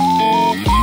oh you.